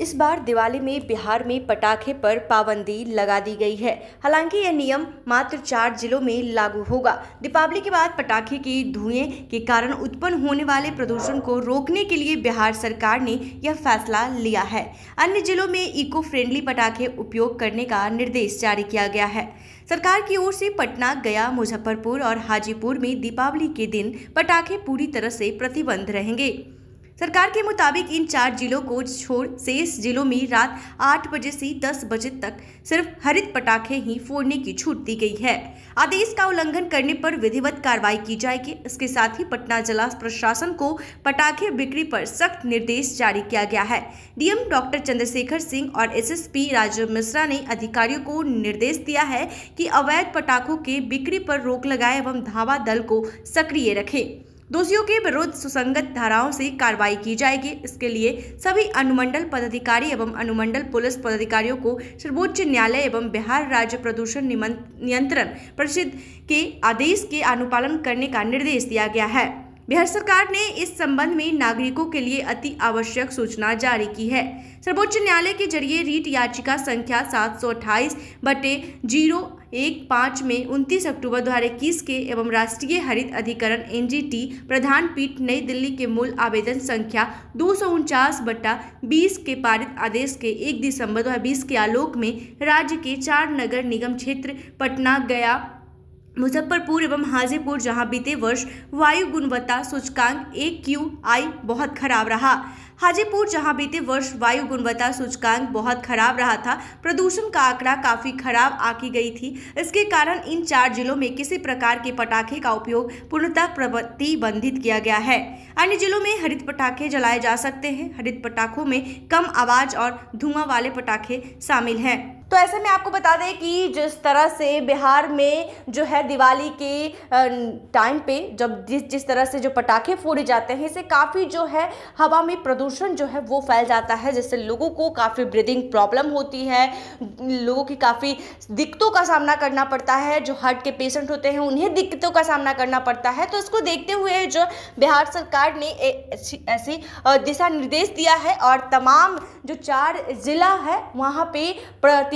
इस बार दिवाली में बिहार में पटाखे पर पाबंदी लगा दी गई है। हालाँकि यह नियम मात्र चार जिलों में लागू होगा। दीपावली के बाद पटाखे के धुएँ के कारण उत्पन्न होने वाले प्रदूषण को रोकने के लिए बिहार सरकार ने यह फैसला लिया है। अन्य जिलों में इको फ्रेंडली पटाखे उपयोग करने का निर्देश जारी किया गया है। सरकार की ओर से पटना, गया, मुजफ्फरपुर और हाजीपुर में दीपावली के दिन पटाखे पूरी तरह से प्रतिबंध रहेंगे। सरकार के मुताबिक इन चार जिलों को छोड़ शेष जिलों में रात आठ बजे से दस बजे तक सिर्फ़ हरित पटाखे ही फोड़ने की छूट दी गई है। आदेश का उल्लंघन करने पर विधिवत कार्रवाई की जाएगी। इसके साथ ही पटना जिला प्रशासन को पटाखे बिक्री पर सख्त निर्देश जारी किया गया है। डीएम डॉक्टर चंद्रशेखर सिंह और एसएसपी राजीव मिश्रा ने अधिकारियों को निर्देश दिया है कि अवैध पटाखों के बिक्री पर रोक लगाए एवं धावा दल को सक्रिय रखें। दोषियों के विरुद्ध सुसंगत धाराओं से कार्रवाई की जाएगी। इसके लिए सभी अनुमंडल पदाधिकारी एवं अनुमंडल पुलिस पदाधिकारियों को सर्वोच्च न्यायालय एवं बिहार राज्य प्रदूषण नियंत्रण परिषद के आदेश के अनुपालन करने का निर्देश दिया गया है। बिहार सरकार ने इस संबंध में नागरिकों के लिए अति आवश्यक सूचना जारी की है। सर्वोच्च न्यायालय के ज़रिए रीट याचिका संख्या सात सौ अट्ठाईस बटे ज़ीरो एक पाँच में उनतीस अक्टूबर दो हज़ार इक्कीस के एवं राष्ट्रीय हरित अधिकरण एनजीटी प्रधान पीठ नई दिल्ली के मूल आवेदन संख्या दो सौ उनचास बट्टा बीस के पारित आदेश के एक दिसंबर दो हज़ार बीस के आलोक में राज्य के चार नगर निगम क्षेत्र पटना, गया मुजफ्फरपुर एवं हाजीपुर, जहाँ बीते वर्ष वायु गुणवत्ता सूचकांक ए क्यू आई बहुत खराब रहा। हाजीपुर, जहाँ बीते वर्ष वायु गुणवत्ता सूचकांक बहुत खराब रहा था, प्रदूषण का आंकड़ा काफ़ी खराब आकी गई थी। इसके कारण इन चार जिलों में किसी प्रकार के पटाखे का उपयोग पूर्णतः प्रतिबंधित किया गया है। अन्य जिलों में हरित पटाखे जलाए जा सकते हैं। हरित पटाखों में कम आवाज़ और धुआँ वाले पटाखे शामिल हैं। तो ऐसे में आपको बता दें कि जिस तरह से बिहार में जो है दिवाली के टाइम पे जब जिस जिस तरह से जो पटाखे फोड़े जाते हैं, इससे काफ़ी जो है हवा में प्रदूषण जो है वो फैल जाता है, जिससे लोगों को काफ़ी ब्रीदिंग प्रॉब्लम होती है, लोगों की काफ़ी दिक्कतों का सामना करना पड़ता है, जो हार्ट के पेशेंट होते हैं उन्हें दिक्कतों का सामना करना पड़ता है। तो इसको देखते हुए जो बिहार सरकार ने ऐसी दिशा निर्देश दिया है और तमाम जो चार ज़िला है, वहाँ पे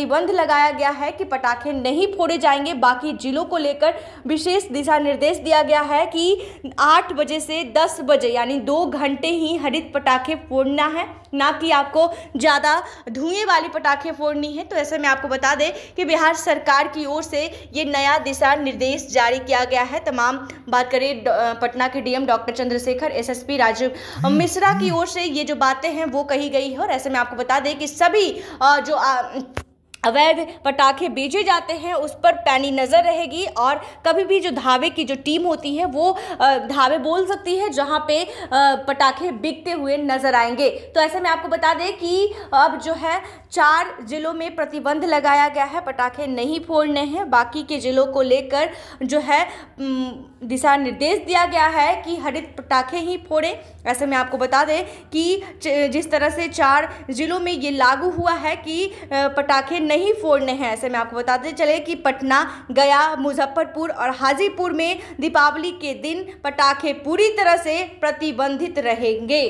प्रतिबंध लगाया गया है कि पटाखे नहीं फोड़े जाएँगे। बाकी जिलों को लेकर विशेष दिशा निर्देश दिया गया है कि आठ बजे से दस बजे, यानी दो घंटे ही हरित पटाखे फोड़ना है। ना कि आपको ज़्यादा धुएँ वाली पटाखे फोड़नी है। तो ऐसे में आपको बता दें कि बिहार सरकार की ओर से ये नया दिशा निर्देश जारी किया गया है। तमाम बात करें पटना के DM doctor Chandrashekhar, SSP Rajeev Mishra की ओर से ये जो बातें हैं वो कही गई है। और ऐसे में आपको बता दें कि सभी जो अवैध पटाखे बेचे जाते हैं, उस पर पैनी नज़र रहेगी और कभी भी जो धावे की जो टीम होती है, वो धावे बोल सकती है जहाँ पे पटाखे बिकते हुए नज़र आएँगे। तो ऐसे में आपको बता दें कि अब जो है, चार जिलों में प्रतिबंध लगाया गया है, पटाखे नहीं फोड़ने हैं। बाकी के जिलों को लेकर जो है दिशा निर्देश दिया गया है कि हरित पटाखे ही फोड़ें। ऐसे में आपको बता दें कि जिस तरह से चार जिलों में ये लागू हुआ है कि पटाखे नहीं फोड़ने हैं, ऐसे में आपको बताते चले कि पटना गया, मुजफ्फरपुर और हाजीपुर में दीपावली के दिन पटाखे पूरी तरह से प्रतिबंधित रहेंगे।